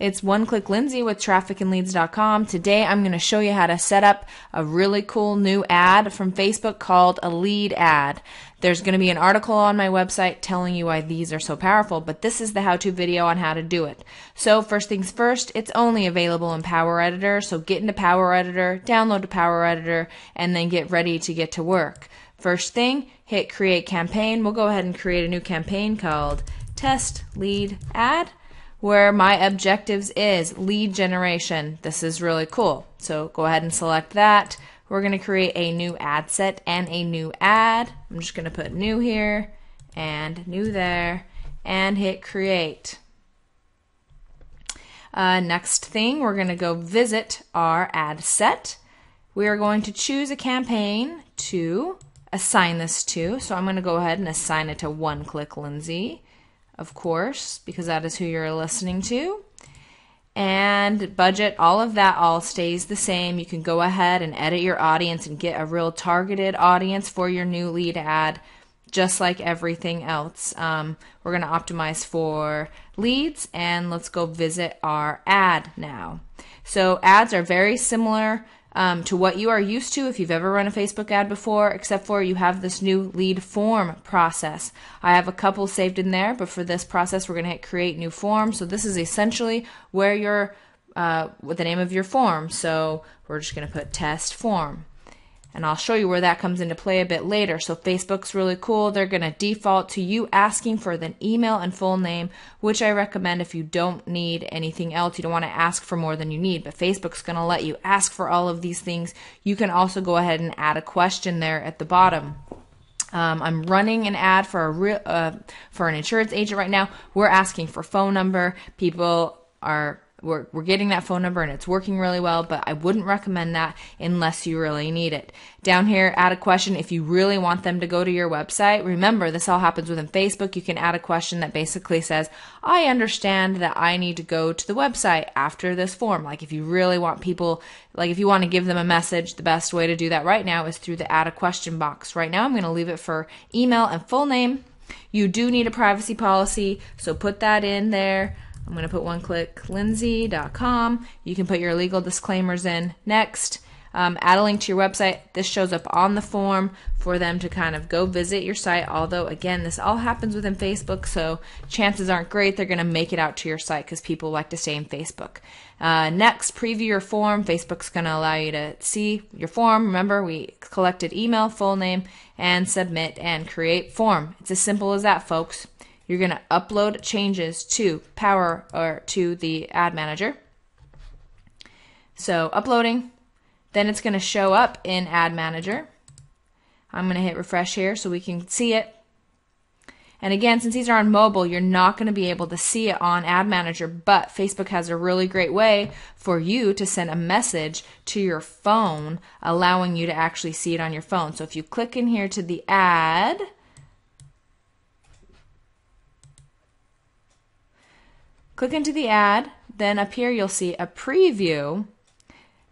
It's one click Lindsey with trafficandleads.com. Today I'm going to show you how to set up a really cool new ad from Facebook called a lead ad. There's going to be an article on my website telling you why these are so powerful, but this is the how to video on how to do it. So, first things first, it's only available in Power Editor. So, get into Power Editor, download to Power Editor, and then get ready to get to work. First thing, hit create campaign. We'll go ahead and create a new campaign called test lead ad where my objectives is lead generation. This is really cool. So go ahead and select that. We're going to create a new ad set and a new ad. I'm just going to put new here and new there and hit create. Uh, next thing, we're going to go visit our ad set. We are going to choose a campaign to assign this to. So I'm going to go ahead and assign it to One Click Lindsey of course, because that is who you're listening to. And budget, all of that all stays the same. You can go ahead and edit your audience and get a real targeted audience for your new lead ad, just like everything else. Um, we're going to optimize for leads, and let's go visit our ad now. So, ads are very similar um, to what you are used to if you've ever run a Facebook ad before, except for you have this new lead form process. I have a couple saved in there, but for this process, we're going to hit create new form. So this is essentially where your uh, with the name of your form. So we're just going to put test form. And I'll show you where that comes into play a bit later. So Facebook's really cool. They're going to default to you asking for the email and full name, which I recommend if you don't need anything else. You don't want to ask for more than you need, but Facebook's going to let you ask for all of these things. You can also go ahead and add a question there at the bottom. Um, I'm running an ad for a real, uh, for an insurance agent right now. We're asking for phone number. People are we're, we're getting that phone number and it's working really well, but I wouldn't recommend that unless you really need it. Down here, add a question if you really want them to go to your website. Remember, this all happens within Facebook. You can add a question that basically says, I understand that I need to go to the website after this form. Like if you really want people, like if you want to give them a message, the best way to do that right now is through the add a question box. Right now, I'm going to leave it for email and full name. You do need a privacy policy, so put that in there. I'm going to put one click lindsey.com. You can put your legal disclaimers in next. Um, add a link to your website. This shows up on the form for them to kind of go visit your site. Although, again, this all happens within Facebook, so chances aren't great they're going to make it out to your site because people like to stay in Facebook. Uh, next, preview your form. Facebook's going to allow you to see your form. Remember, we collected email, full name, and submit and create form. It's as simple as that, folks. You're going to upload changes to Power or to the Ad Manager. So uploading, then it's going to show up in Ad Manager. I'm going to hit refresh here so we can see it. And again, since these are on mobile, you're not going to be able to see it on Ad Manager, but Facebook has a really great way for you to send a message to your phone, allowing you to actually see it on your phone. So if you click in here to the ad, Click into the ad, then up here you'll see a preview.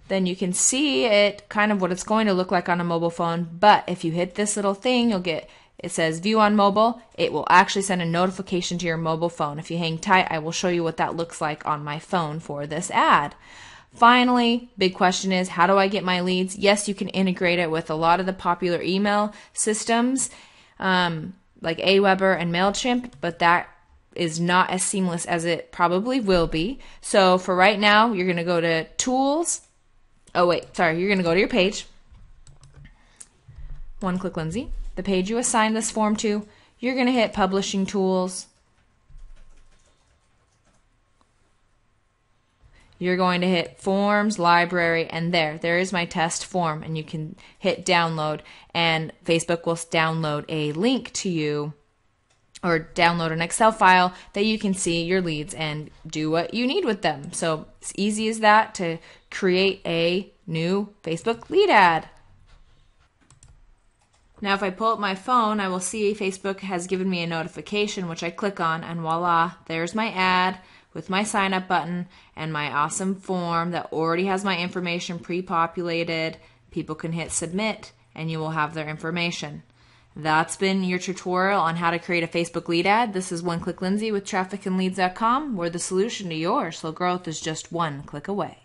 Then you can see it kind of what it's going to look like on a mobile phone. But if you hit this little thing, you'll get it says view on mobile. It will actually send a notification to your mobile phone. If you hang tight, I will show you what that looks like on my phone for this ad. Finally, big question is how do I get my leads? Yes, you can integrate it with a lot of the popular email systems um, like Aweber and MailChimp, but that is not as seamless as it probably will be. So for right now, you're going to go to Tools. Oh, wait, sorry. You're going to go to your page. One click Lindsey. The page you assigned this form to, you're going to hit Publishing Tools. You're going to hit Forms, Library, and there. There is my test form, and you can hit Download, and Facebook will download a link to you or download an Excel file that you can see your leads and do what you need with them. So it's easy as that to create a new Facebook lead ad. Now, if I pull up my phone, I will see Facebook has given me a notification, which I click on, and voila, there's my ad with my sign up button and my awesome form that already has my information pre populated. People can hit submit, and you will have their information. That's been your tutorial on how to create a Facebook lead ad. This is One Click Lindsey with trafficandleads.com, where the solution to your slow growth is just one click away.